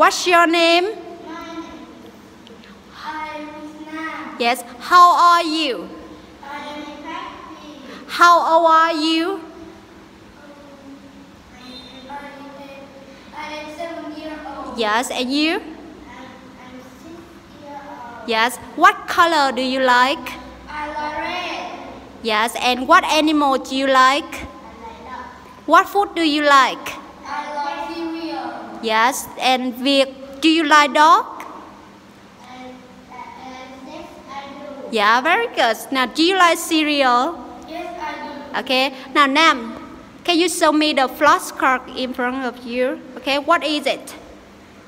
What's your name? Yes. How are you? How old are you? Yes. And you? Yes. What color do you like? I love red. Yes. And what animal do you like? I like. What food do you like? Yes. And Viet, do you like dog? Yes. Yeah, very good. Now, do you like cereal? Yes, I do. Okay. Now, Nam, can you show me the flashcard in front of you? Okay. What is it?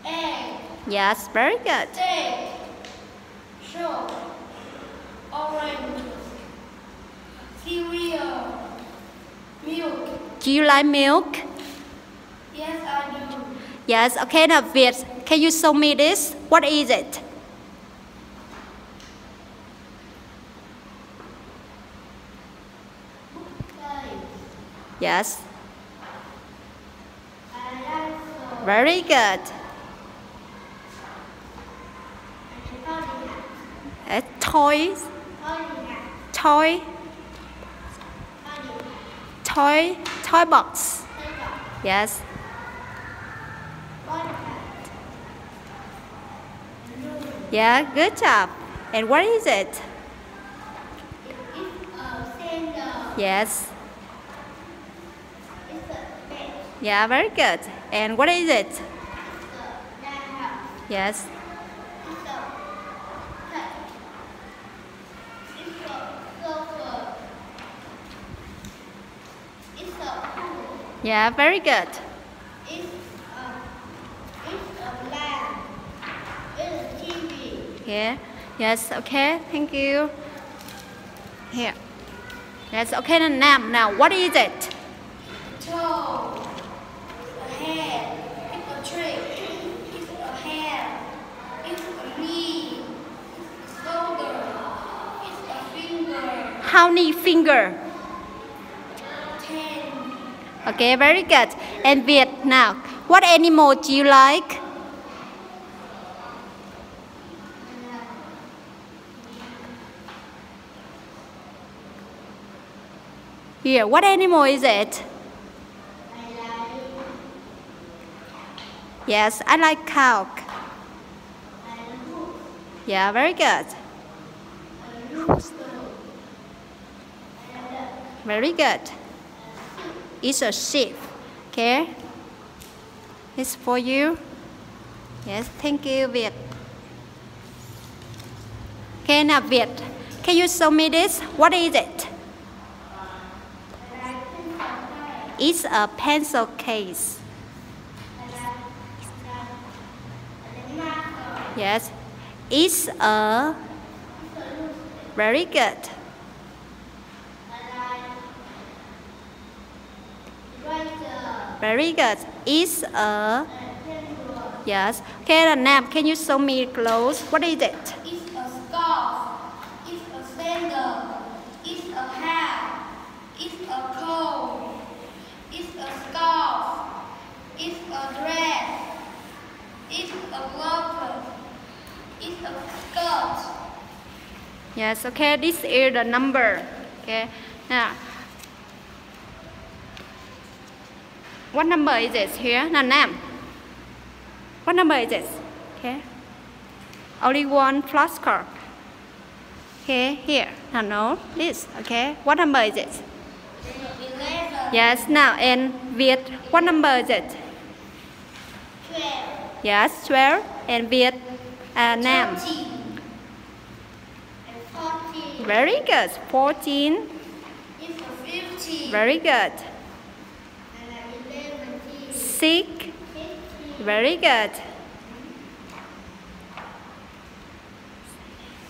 Egg. Yes, very good. Egg. Sure. Orange. Cereal. Milk. Do you like milk? Yes. Okay. Now, Viet, can you show me this? What is it? Yes. Very good. A toy, toy, toy, toy box. Yes. Yeah, good job. And what is it? Yes. Yeah, very good. And what is it? Yes. Yeah, very good. Yeah. Yes, okay, thank you. Here. Yes, okay, then Nam. Now, what is it? toe, a head, it's a tree, it's a hand, it's a knee, it's a shoulder, it's a finger, How many finger? ten, Okay, very good. And Viet, now, what animal do you like? Here, what animal is it? Yes, I like cow. Yeah, very good. Very good. It's a sheep. Okay? It's for you. Yes, thank you, Viet. Okay, now Viet, can you show me this? What is it? It's a pencil case. Yes, it's a very good. Very good. It's a yes. Okay, Nam. Can you show me clothes? What is it? it's a scarf, it's a sandal, it's a hat, it's a coat, it's a scarf, it's a dress, it's a blouse, it's a skirt. Yes. Okay. This is the number. Okay. Now, what number is it here? Now, Nam. What number is it? Okay. Only one plus card. Okay. Here. Now, no. This. Okay. What number is it? Yes. Now, and Viet. What number is it? Yes. Twelve. And Viet. Uh, fourteen. Very good. Fourteen. It's fifteen. Very good. And. Six. Fifteen. Very good.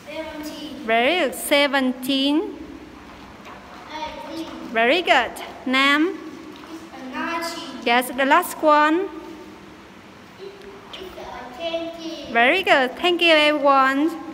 Seventeen. Very good. Seventeen. Eighteen. Very good. Nam. Yes, the last one. A twenty. Very good. Thank you, everyone.